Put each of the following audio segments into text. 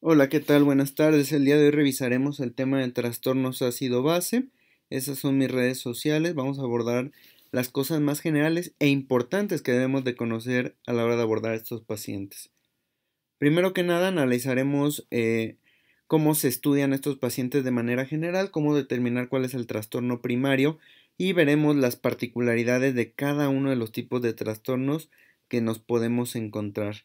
Hola, ¿qué tal? Buenas tardes. El día de hoy revisaremos el tema de trastornos ácido-base. Esas son mis redes sociales. Vamos a abordar las cosas más generales e importantes que debemos de conocer a la hora de abordar estos pacientes. Primero que nada, analizaremos eh, cómo se estudian estos pacientes de manera general, cómo determinar cuál es el trastorno primario y veremos las particularidades de cada uno de los tipos de trastornos que nos podemos encontrar.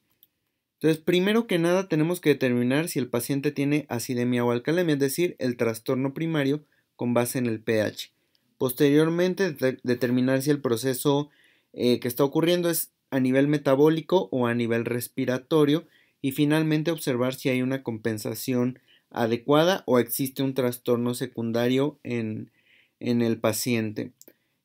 Entonces, primero que nada tenemos que determinar si el paciente tiene acidemia o alcalemia, es decir, el trastorno primario con base en el pH. Posteriormente, determinar si el proceso eh, que está ocurriendo es a nivel metabólico o a nivel respiratorio y finalmente observar si hay una compensación adecuada o existe un trastorno secundario en, en el paciente.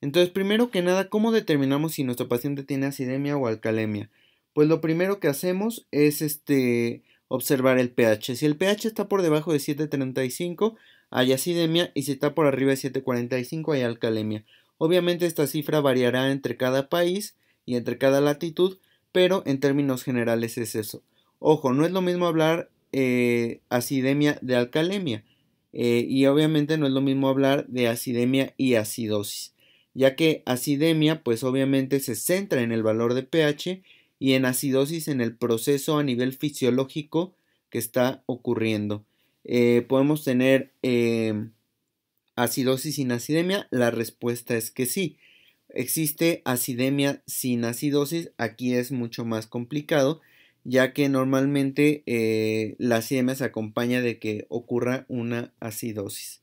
Entonces, primero que nada, ¿cómo determinamos si nuestro paciente tiene acidemia o alcalemia? Pues lo primero que hacemos es este, observar el pH. Si el pH está por debajo de 7.35, hay acidemia y si está por arriba de 7.45 hay alcalemia. Obviamente esta cifra variará entre cada país y entre cada latitud, pero en términos generales es eso. Ojo, no es lo mismo hablar eh, acidemia de alcalemia eh, y obviamente no es lo mismo hablar de acidemia y acidosis, ya que acidemia pues obviamente se centra en el valor de pH y en acidosis en el proceso a nivel fisiológico que está ocurriendo. Eh, podemos tener em, acidosis sin acidemia. La respuesta es que sí. Existe acidemia sin acidosis. Aquí es mucho más complicado ya que normalmente eh, la acidemia se acompaña de que ocurra una acidosis.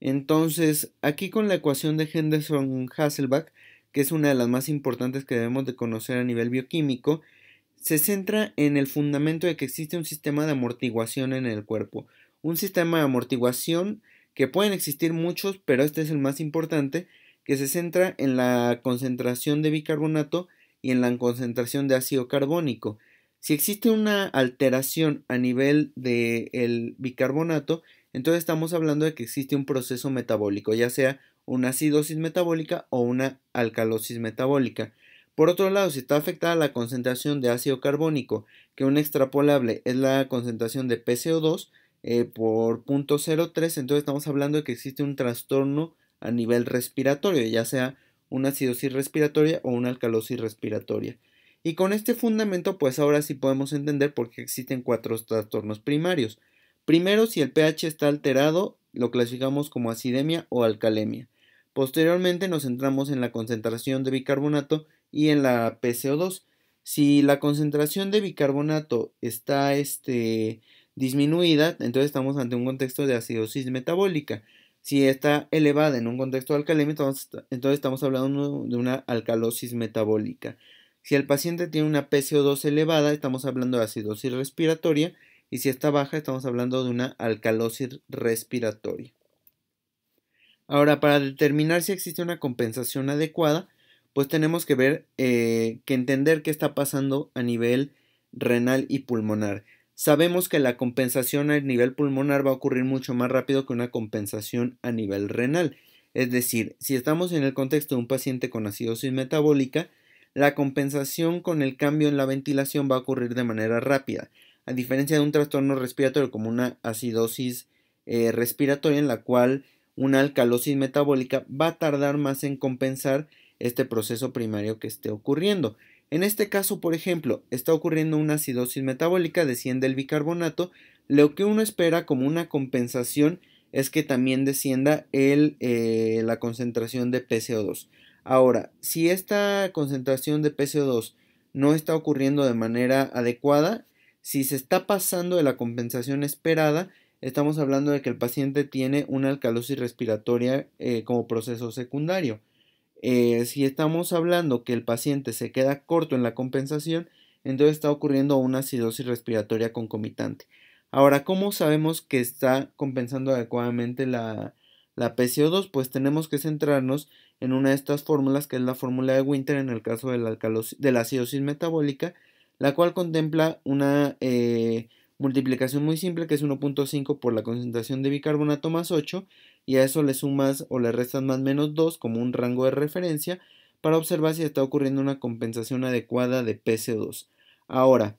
Entonces, aquí con la ecuación de Henderson-Hasselbalch que es una de las más importantes que debemos de conocer a nivel bioquímico, se centra en el fundamento de que existe un sistema de amortiguación en el cuerpo. Un sistema de amortiguación que pueden existir muchos, pero este es el más importante, que se centra en la concentración de bicarbonato y en la concentración de ácido carbónico. Si existe una alteración a nivel del bicarbonato, entonces estamos hablando de que existe un proceso metabólico, ya sea una acidosis metabólica o una alcalosis metabólica. Por otro lado, si está afectada la concentración de ácido carbónico, que un extrapolable es la concentración de PCO2 eh, por 0.03, entonces estamos hablando de que existe un trastorno a nivel respiratorio, ya sea una acidosis respiratoria o una alcalosis respiratoria. Y con este fundamento, pues ahora sí podemos entender por qué existen cuatro trastornos primarios. Primero, si el pH está alterado, lo clasificamos como acidemia o alcalemia. Posteriormente nos centramos en la concentración de bicarbonato y en la PCO2. Si la concentración de bicarbonato está este, disminuida, entonces estamos ante un contexto de acidosis metabólica. Si está elevada en un contexto de alcalemia, entonces estamos hablando de una alcalosis metabólica. Si el paciente tiene una PCO2 elevada, estamos hablando de acidosis respiratoria. Y si está baja, estamos hablando de una alcalosis respiratoria. Ahora, para determinar si existe una compensación adecuada, pues tenemos que ver, eh, que entender qué está pasando a nivel renal y pulmonar. Sabemos que la compensación a nivel pulmonar va a ocurrir mucho más rápido que una compensación a nivel renal. Es decir, si estamos en el contexto de un paciente con acidosis metabólica, la compensación con el cambio en la ventilación va a ocurrir de manera rápida, a diferencia de un trastorno respiratorio como una acidosis eh, respiratoria en la cual una alcalosis metabólica va a tardar más en compensar este proceso primario que esté ocurriendo. En este caso, por ejemplo, está ocurriendo una acidosis metabólica, desciende el bicarbonato, lo que uno espera como una compensación es que también descienda el, eh, la concentración de PCO2. Ahora, si esta concentración de PCO2 no está ocurriendo de manera adecuada, si se está pasando de la compensación esperada, estamos hablando de que el paciente tiene una alcalosis respiratoria eh, como proceso secundario. Eh, si estamos hablando que el paciente se queda corto en la compensación, entonces está ocurriendo una acidosis respiratoria concomitante. Ahora, ¿cómo sabemos que está compensando adecuadamente la, la PCO2? Pues tenemos que centrarnos en una de estas fórmulas, que es la fórmula de Winter en el caso de la, de la acidosis metabólica, la cual contempla una eh, multiplicación muy simple que es 1.5 por la concentración de bicarbonato más 8 y a eso le sumas o le restas más menos 2 como un rango de referencia para observar si está ocurriendo una compensación adecuada de PC2. Ahora,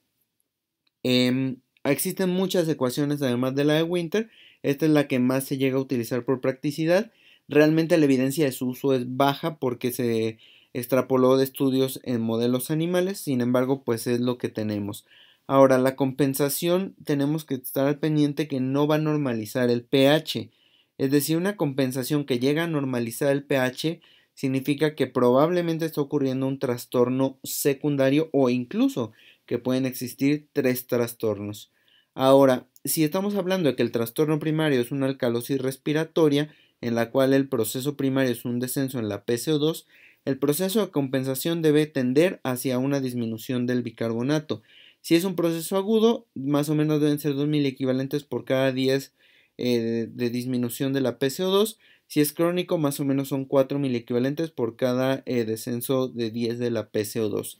em, Existen muchas ecuaciones además de la de Winter. Esta es la que más se llega a utilizar por practicidad. Realmente la evidencia de su uso es baja porque se extrapoló de estudios en modelos animales, sin embargo, pues es lo que tenemos. Ahora, la compensación tenemos que estar al pendiente que no va a normalizar el pH. Es decir, una compensación que llega a normalizar el pH significa que probablemente está ocurriendo un trastorno secundario o incluso que pueden existir tres trastornos. Ahora, si estamos hablando de que el trastorno primario es una alcalosis respiratoria, en la cual el proceso primario es un descenso en la PCO2, el proceso de compensación debe tender hacia una disminución del bicarbonato. Si es un proceso agudo, más o menos deben ser 2.000 equivalentes por cada 10 eh, de, disminución de la PCO2. Si es crónico, más o menos son 4.000 equivalentes por cada eh, descenso de 10 de la PCO2.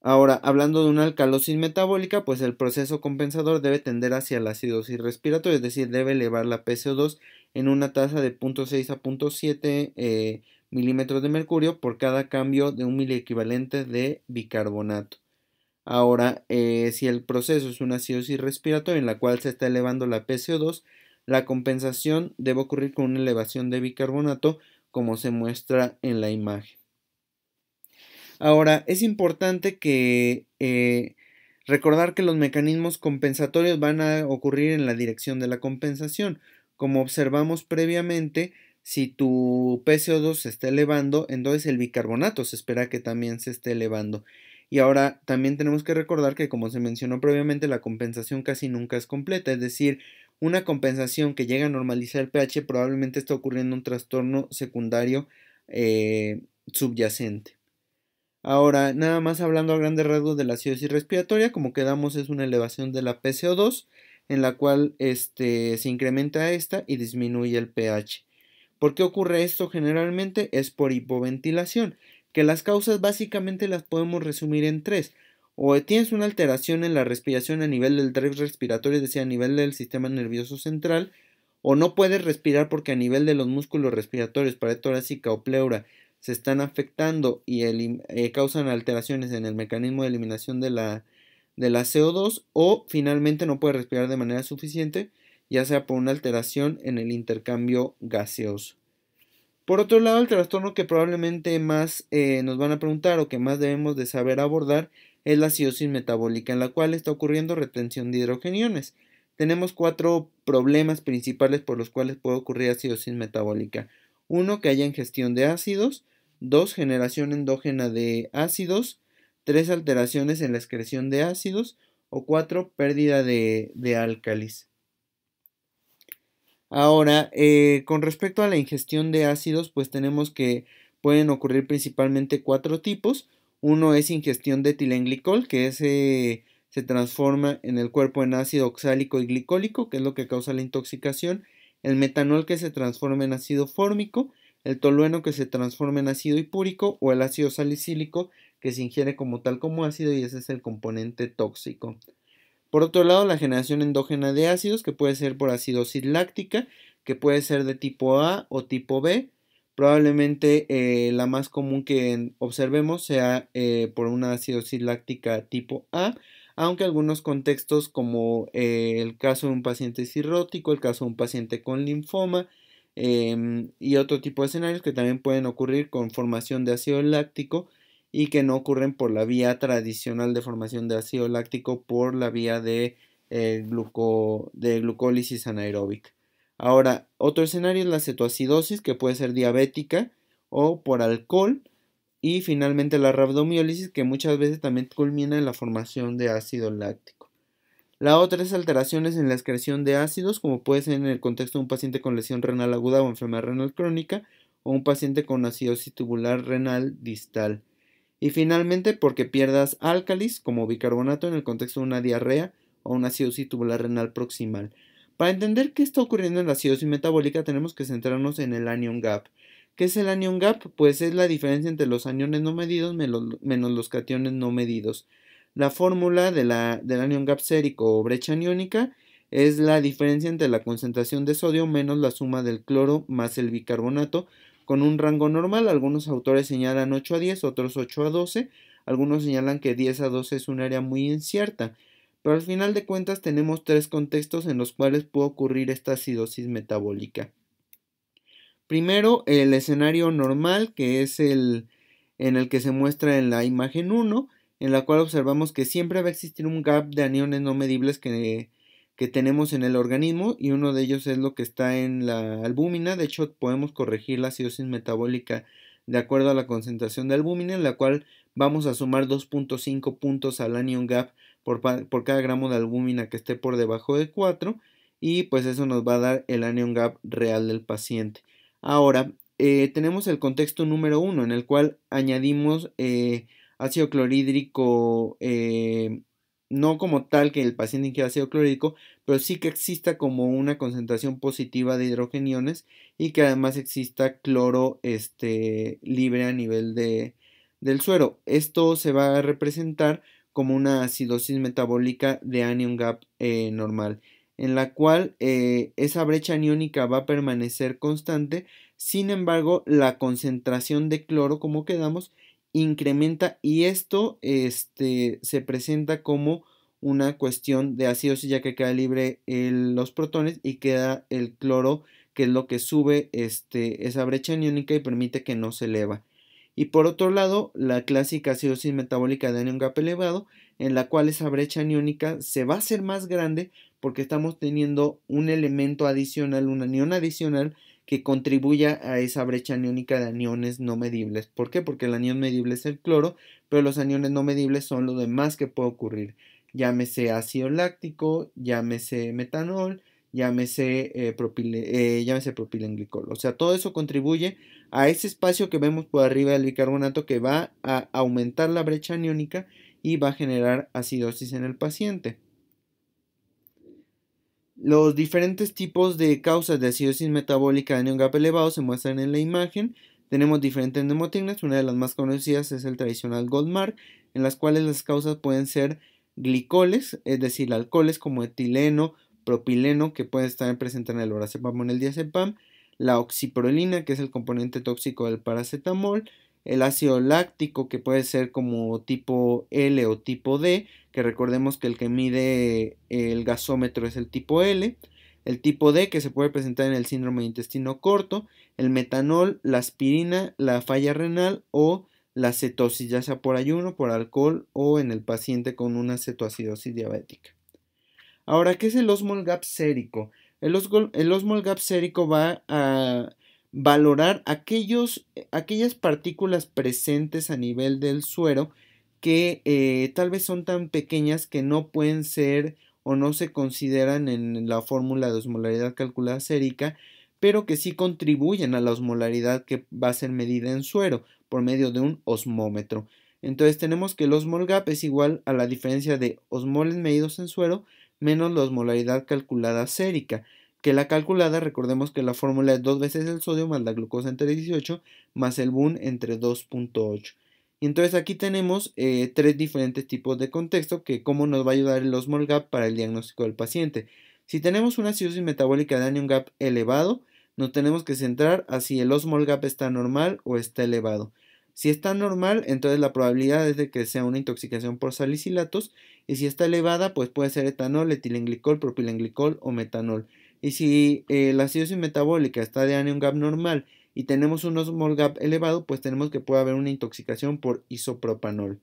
Ahora, hablando de una alcalosis metabólica, pues el proceso compensador debe tender hacia la acidosis respiratoria, es decir, debe elevar la PCO2 en una tasa de 0.6 a 0.7 eh, milímetros de mercurio por cada cambio de un miliequivalente de bicarbonato. Ahora, eh, si el proceso es una acidosis respiratoria en la cual se está elevando la PCO2, la compensación debe ocurrir con una elevación de bicarbonato como se muestra en la imagen. Ahora, es importante que eh, recordar que los mecanismos compensatorios van a ocurrir en la dirección de la compensación. Como observamos previamente, si tu PCO2 se está elevando, entonces el bicarbonato se espera que también se esté elevando. Y ahora también tenemos que recordar que como se mencionó previamente, la compensación casi nunca es completa, es decir, una compensación que llega a normalizar el pH probablemente está ocurriendo un trastorno secundario eh, subyacente. Ahora, nada más hablando a grandes rasgos de la acidosis respiratoria, como quedamos es una elevación de la PCO2, en la cual este, se incrementa esta y disminuye el pH. ¿Por qué ocurre esto generalmente? Es por hipoventilación, que las causas básicamente las podemos resumir en tres. O tienes una alteración en la respiración a nivel del tracto respiratorio, es decir, a nivel del sistema nervioso central, o no puedes respirar porque a nivel de los músculos respiratorios, pared torácica o pleura, se están afectando y eh, causan alteraciones en el mecanismo de eliminación de la, de la CO2 o finalmente no puede respirar de manera suficiente, ya sea por una alteración en el intercambio gaseoso. Por otro lado, el trastorno que probablemente más eh, nos van a preguntar o que más debemos de saber abordar es la acidosis metabólica, en la cual está ocurriendo retención de hidrogeniones. Tenemos cuatro problemas principales por los cuales puede ocurrir acidosis metabólica. Uno, que haya ingestión de ácidos. Dos, generación endógena de ácidos. Tres, alteraciones en la excreción de ácidos. O cuatro, pérdida de, de álcalis. Ahora, eh, con respecto a la ingestión de ácidos, pues tenemos que pueden ocurrir principalmente cuatro tipos. Uno es ingestión de etilenglicol, que ese se transforma en el cuerpo en ácido oxálico y glicólico, que es lo que causa la intoxicación el metanol que se transforma en ácido fórmico, el tolueno que se transforma en ácido hipúrico o el ácido salicílico que se ingiere como tal como ácido y ese es el componente tóxico. Por otro lado, la generación endógena de ácidos que puede ser por acidosis láctica, que puede ser de tipo A o tipo B. Probablemente eh, la más común que observemos sea eh, por una acidosis láctica tipo A, aunque algunos contextos como eh, el caso de un paciente cirrótico, el caso de un paciente con linfoma em, y otro tipo de escenarios que también pueden ocurrir con formación de ácido láctico y que no ocurren por la vía tradicional de formación de ácido láctico por la vía de, eh, glucólisis anaeróbica. Ahora, otro escenario es la cetoacidosis que puede ser diabética o por alcohol y finalmente la rabdomiólisis que muchas veces también culmina en la formación de ácido láctico. La otra es alteraciones en la excreción de ácidos, como puede ser en el contexto de un paciente con lesión renal aguda o enfermedad renal crónica, o un paciente con acidosis tubular renal distal. Y finalmente, porque pierdas álcalis, como bicarbonato, en el contexto de una diarrea o una acidosis tubular renal proximal. Para entender qué está ocurriendo en la acidosis metabólica, tenemos que centrarnos en el anion gap. ¿Qué es el anion gap? Pues es la diferencia entre los aniones no medidos menos los cationes no medidos. La fórmula de la, del anion gap sérico o brecha aniónica es la diferencia entre la concentración de sodio menos la suma del cloro más el bicarbonato con un rango normal. Algunos autores señalan 8 a 10, otros 8 a 12. Algunos señalan que 10 a 12 es un área muy incierta. Pero al final de cuentas tenemos tres contextos en los cuales puede ocurrir esta acidosis metabólica. Primero, el escenario normal, que es el en el que se muestra en la imagen 1, en la cual observamos que siempre va a existir un gap de aniones no medibles que, que tenemos en el organismo y uno de ellos es lo que está en la albúmina. De hecho, podemos corregir la acidosis metabólica de acuerdo a la concentración de albúmina, en la cual vamos a sumar 2.5 puntos al anion gap por, cada gramo de albúmina que esté por debajo de 4 y pues eso nos va a dar el anion gap real del paciente. Ahora, eh, tenemos el contexto número 1 en el cual añadimos eh, ácido clorhídrico, eh, no como tal que el paciente ingiera ácido clorhídrico, pero sí que exista como una concentración positiva de hidrogeniones y que además exista cloro este, libre a nivel de, del suero. Esto se va a representar como una acidosis metabólica de anion gap eh, normal, en la cual eh, esa brecha aniónica va a permanecer constante, sin embargo la concentración de cloro, como quedamos, incrementa y esto este, se presenta como una cuestión de acidosis ya que queda libre los protones y queda el cloro que es lo que sube este, esa brecha aniónica y permite que no se eleva. Y por otro lado, la clásica acidosis metabólica de anion gap elevado, en la cual esa brecha aniónica se va a hacer más grande porque estamos teniendo un elemento adicional, un anión adicional que contribuya a esa brecha aniónica de aniones no medibles. ¿Por qué? Porque el anión medible es el cloro, pero los aniones no medibles son lo demás que puede ocurrir. Llámese ácido láctico, llámese metanol, llámese, eh, eh, llámese propilenglicol. O sea, todo eso contribuye a ese espacio que vemos por arriba del bicarbonato que va a aumentar la brecha aniónica y va a generar acidosis en el paciente. Los diferentes tipos de causas de acidosis metabólica de anion gap elevado se muestran en la imagen. Tenemos diferentes neumotignas, una de las más conocidas es el tradicional Goldmark, en las cuales las causas pueden ser glicoles, es decir, alcoholes como etileno, propileno, que pueden estar presentes en el lorazepam o en el diazepam, la oxiprolina, que es el componente tóxico del paracetamol, el ácido láctico, que puede ser como tipo L o tipo D, que recordemos que el que mide el gasómetro es el tipo L, el tipo D, que se puede presentar en el síndrome de intestino corto, el metanol, la aspirina, la falla renal o la cetosis, ya sea por ayuno, por alcohol o en el paciente con una cetoacidosis diabética. Ahora, ¿qué es el osmol gap sérico? El, osmol gap sérico va a valorar aquellos, aquellas partículas presentes a nivel del suero que eh, tal vez son tan pequeñas que no pueden ser o no se consideran en la fórmula de osmolaridad calculada sérica, pero que sí contribuyen a la osmolaridad que va a ser medida en suero por medio de un osmómetro. Entonces tenemos que el osmol gap es igual a la diferencia de osmoles medidos en suero menos la osmolaridad calculada sérica, que la calculada, recordemos que la fórmula es dos veces el sodio más la glucosa entre 18 más el BUN entre 2.8. Y entonces aquí tenemos eh, tres diferentes tipos de contexto que cómo nos va a ayudar el osmol gap para el diagnóstico del paciente. Si tenemos una acidosis metabólica de anion gap elevado, nos tenemos que centrar a si el osmol gap está normal o está elevado. Si está normal, entonces la probabilidad es de que sea una intoxicación por salicilatos y si está elevada, pues puede ser etanol, etilenglicol, propilenglicol o metanol. Y si eh, la acidosis metabólica está de anion gap normal y tenemos un osmol gap elevado, pues tenemos que puede haber una intoxicación por isopropanol.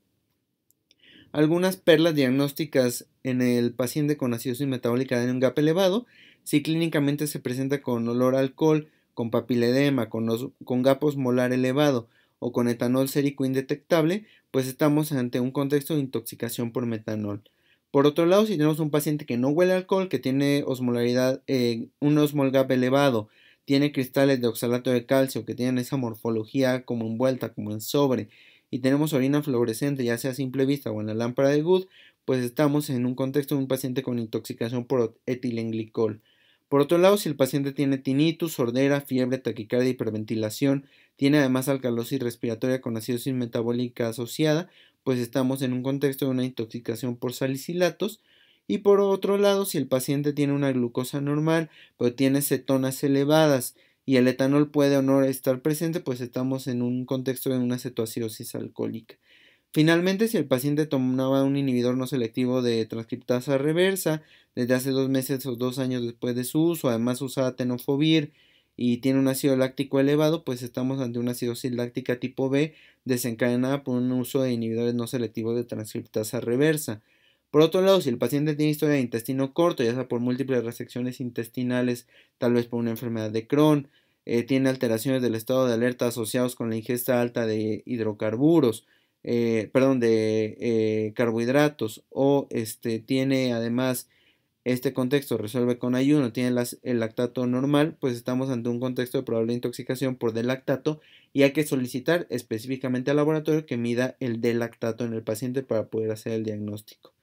Algunas perlas diagnósticas en el paciente con acidosis metabólica de anion gap elevado, si clínicamente se presenta con olor a alcohol, con papiledema, con, con gap osmolar elevado, o con etanol sérico indetectable, pues estamos ante un contexto de intoxicación por metanol. Por otro lado, si tenemos un paciente que no huele alcohol, que tiene osmolaridad, eh, un osmol gap elevado, tiene cristales de oxalato de calcio que tienen esa morfología como envuelta, como en sobre, y tenemos orina fluorescente, ya sea a simple vista o en la lámpara de Good, pues estamos en un contexto de un paciente con intoxicación por etilenglicol. Por otro lado, si el paciente tiene tinnitus, sordera, fiebre, taquicardia, hiperventilación, tiene además alcalosis respiratoria con acidosis metabólica asociada, pues estamos en un contexto de una intoxicación por salicilatos. Y por otro lado, si el paciente tiene una glucosa normal, pero tiene cetonas elevadas y el etanol puede o no estar presente, pues estamos en un contexto de una cetoacidosis alcohólica. Finalmente, si el paciente tomaba un inhibidor no selectivo de transcriptasa reversa desde hace dos meses o dos años después de su uso, además usaba tenofovir y tiene un ácido láctico elevado, pues estamos ante una acidosis láctica tipo B desencadenada por un uso de inhibidores no selectivos de transcriptasa reversa. Por otro lado, si el paciente tiene historia de intestino corto, ya sea por múltiples resecciones intestinales, tal vez por una enfermedad de Crohn, eh, tiene alteraciones del estado de alerta asociados con la ingesta alta de hidrocarburos, eh, perdón, de eh, carbohidratos, o este, tiene además este contexto resuelve con ayuno, tiene el lactato normal, pues estamos ante un contexto de probable intoxicación por delactato y hay que solicitar específicamente al laboratorio que mida el delactato en el paciente para poder hacer el diagnóstico.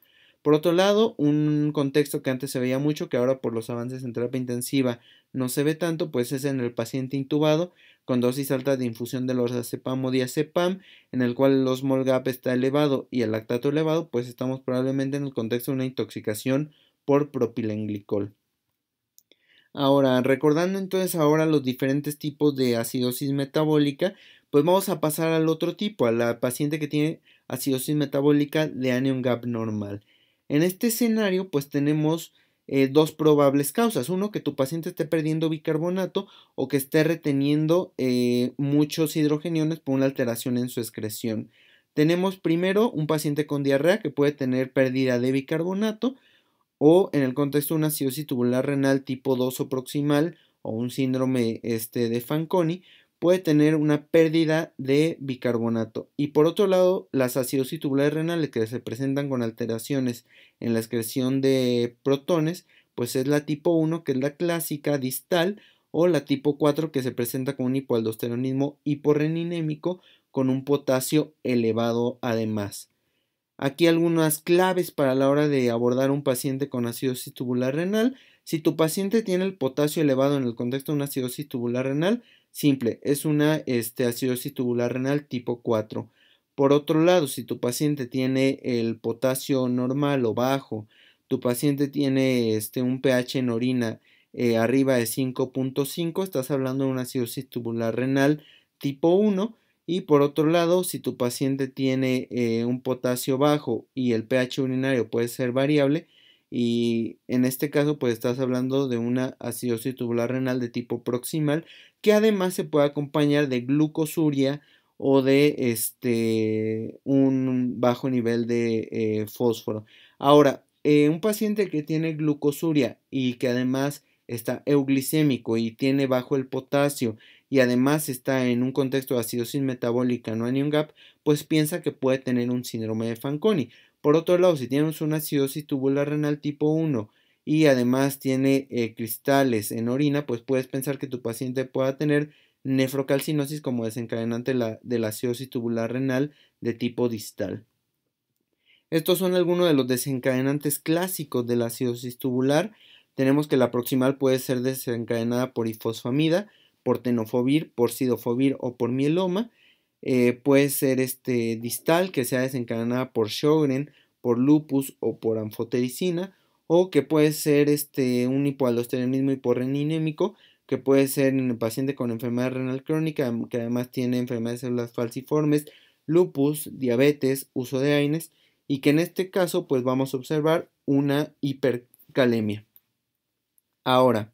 Por otro lado, un contexto que antes se veía mucho, que ahora por los avances en terapia intensiva no se ve tanto, pues es en el paciente intubado con dosis alta de infusión de lorazepam o diazepam, en el cual el osmol gap está elevado y el lactato elevado, pues estamos probablemente en el contexto de una intoxicación por propilenglicol. Ahora, recordando entonces ahora los diferentes tipos de acidosis metabólica, pues vamos a pasar al otro tipo, a la paciente que tiene acidosis metabólica de anion gap normal. En este escenario, pues tenemos eh, dos probables causas. Uno, que tu paciente esté perdiendo bicarbonato o que esté reteniendo eh, muchos hidrogeniones por una alteración en su excreción. Tenemos primero un paciente con diarrea que puede tener pérdida de bicarbonato o en el contexto de una acidosis tubular renal tipo 2 o proximal o un síndrome este, de Fanconi, puede tener una pérdida de bicarbonato. Y por otro lado, las acidosis tubulares renales que se presentan con alteraciones en la excreción de protones, pues es la tipo 1, que es la clásica distal, o la tipo 4, que se presenta con un hipoaldosteronismo hiporreninémico con un potasio elevado además. Aquí algunas claves para la hora de abordar un paciente con acidosis tubular renal. Si tu paciente tiene el potasio elevado en el contexto de una acidosis tubular renal, Simple, es una este, acidosis tubular renal tipo 4. Por otro lado, si tu paciente tiene el potasio normal o bajo, tu paciente tiene este, un pH en orina eh, arriba de 5.5, estás hablando de una acidosis tubular renal tipo 1. Y por otro lado, si tu paciente tiene eh, un potasio bajo y el pH urinario puede ser variable, y en este caso pues estás hablando de una acidosis tubular renal de tipo proximal que además se puede acompañar de glucosuria o de este un bajo nivel de eh, fósforo. Ahora, eh, un paciente que tiene glucosuria y que además está euglicémico y tiene bajo el potasio y además está en un contexto de acidosis metabólica no anion gap, pues piensa que puede tener un síndrome de Fanconi. Por otro lado, si tienes una acidosis tubular renal tipo 1 y además tiene eh, cristales en orina, pues puedes pensar que tu paciente pueda tener nefrocalcinosis como desencadenante de la acidosis tubular renal de tipo distal. Estos son algunos de los desencadenantes clásicos de la acidosis tubular. Tenemos que la proximal puede ser desencadenada por ifosfamida, por tenofovir, por sidofovir o por mieloma. Eh, puede ser este distal que sea desencadenada por Sjogren, por lupus o por anfotericina o que puede ser este un hipoaldosteronismo hiporreninémico que puede ser en el paciente con enfermedad renal crónica que además tiene enfermedades de células falciformes, lupus, diabetes, uso de AINES y que en este caso pues vamos a observar una hipercalemia. Ahora,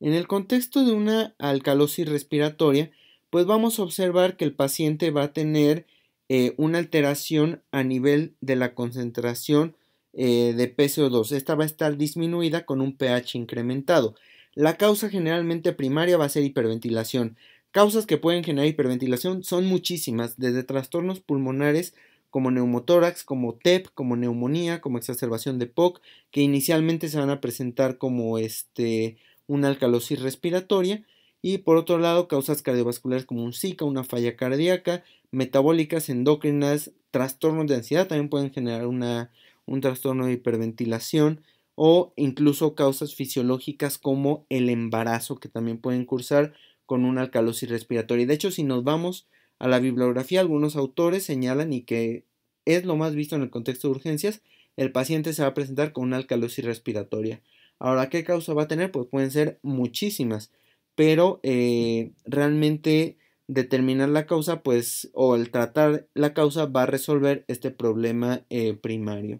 en el contexto de una alcalosis respiratoria, pues vamos a observar que el paciente va a tener eh, una alteración a nivel de la concentración eh, de PCO2. Esta va a estar disminuida con un pH incrementado. La causa generalmente primaria va a ser hiperventilación. Causas que pueden generar hiperventilación son muchísimas, desde trastornos pulmonares como neumotórax, como TEP, como neumonía, como exacerbación de POC, que inicialmente se van a presentar como este, una alcalosis respiratoria y por otro lado causas cardiovasculares como un Zika, una falla cardíaca, metabólicas, endócrinas, trastornos de ansiedad también pueden generar una, un trastorno de hiperventilación o incluso causas fisiológicas como el embarazo que también pueden cursar con una alcalosis respiratoria. De hecho, si nos vamos a la bibliografía, algunos autores señalan y que es lo más visto en el contexto de urgencias, el paciente se va a presentar con una alcalosis respiratoria. Ahora, ¿qué causa va a tener? Pues pueden ser muchísimas pero eh, realmente determinar la causa, pues, o el tratar la causa va a resolver este problema eh, primario.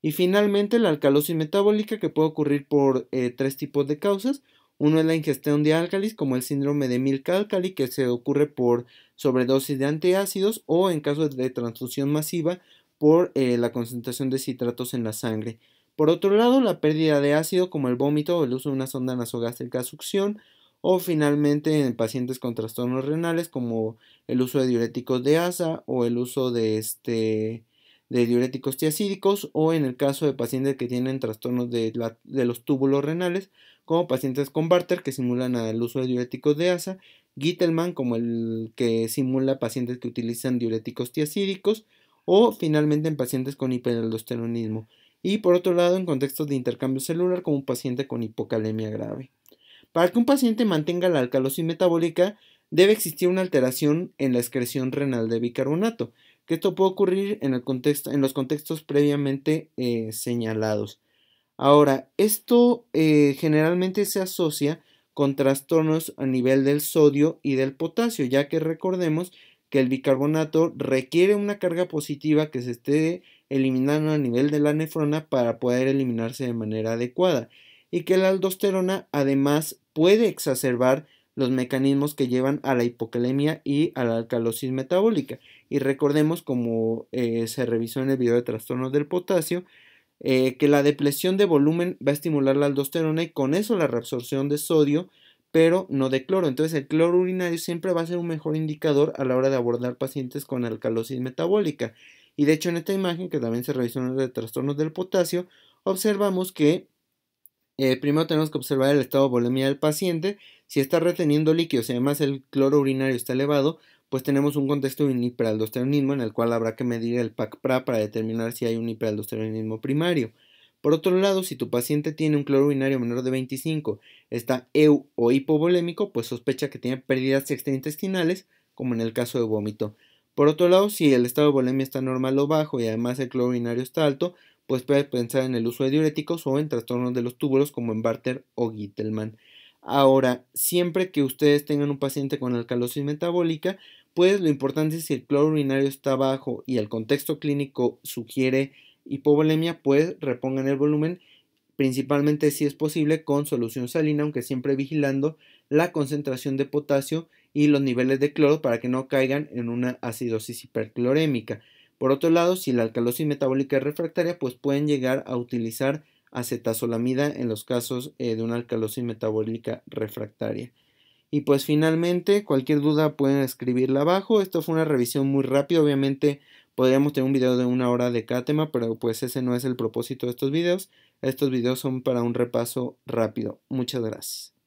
Y finalmente la alcalosis metabólica que puede ocurrir por eh, tres tipos de causas. Uno es la ingestión de álcalis, como el síndrome de Milk-Alkali, que se ocurre por sobredosis de antiácidos o en caso de transfusión masiva por la concentración de citratos en la sangre. Por otro lado, la pérdida de ácido, como el vómito o el uso de una sonda nasogástrica succión, o finalmente en pacientes con trastornos renales, como el uso de diuréticos de asa o el uso de este de diuréticos tiacídicos o en el caso de pacientes que tienen trastornos de, los túbulos renales, como pacientes con Barter que simulan el uso de diuréticos de asa, Gittelman como el que simula pacientes que utilizan diuréticos tiacídicos o finalmente en pacientes con hiperaldosteronismo y por otro lado en contextos de intercambio celular como un paciente con hipocalemia grave. Para que un paciente mantenga la alcalosis metabólica debe existir una alteración en la excreción renal de bicarbonato que esto puede ocurrir en, los contextos previamente eh, señalados. Ahora, esto eh, generalmente se asocia con trastornos a nivel del sodio y del potasio, ya que recordemos que el bicarbonato requiere una carga positiva que se esté eliminando a nivel de la nefrona para poder eliminarse de manera adecuada y que la aldosterona además puede exacerbar los mecanismos que llevan a la hipocalemia y a la alcalosis metabólica. Y recordemos, como eh, se revisó en el video de trastornos del potasio, eh, que la depresión de volumen va a estimular la aldosterona y con eso la reabsorción de sodio, pero no de cloro. Entonces el cloro urinario siempre va a ser un mejor indicador a la hora de abordar pacientes con alcalosis metabólica. Y de hecho en esta imagen, que también se revisó en el de trastornos del potasio, observamos que eh, primero tenemos que observar el estado de volemia del paciente. Si está reteniendo líquidos y además el cloro urinario está elevado, pues tenemos un contexto de un hiperaldosteronismo en el cual habrá que medir el PAC-PRA para determinar si hay un hiperaldosteronismo primario. Por otro lado, si tu paciente tiene un cloro urinario menor de 25, está EU o hipovolémico, pues sospecha que tiene pérdidas extraintestinales, como en el caso de vómito. Por otro lado, si el estado de volemia está normal o bajo y además el cloro urinario está alto, pues puede pensar en el uso de diuréticos o en trastornos de los túbulos como en Barter o Gittelman. Ahora, siempre que ustedes tengan un paciente con alcalosis metabólica, pues lo importante es si el cloro urinario está bajo y el contexto clínico sugiere hipovolemia, pues repongan el volumen, principalmente si es posible con solución salina, aunque siempre vigilando la concentración de potasio y los niveles de cloro para que no caigan en una acidosis hiperclorémica. Por otro lado, si la alcalosis metabólica es refractaria, pues pueden llegar a utilizar acetazolamida en los casos eh, de una alcalosis metabólica refractaria. Y pues finalmente, cualquier duda pueden escribirla abajo. Esto fue una revisión muy rápida. Obviamente podríamos tener un video de una hora de cada pero pues ese no es el propósito de estos videos. Estos videos son para un repaso rápido. Muchas gracias.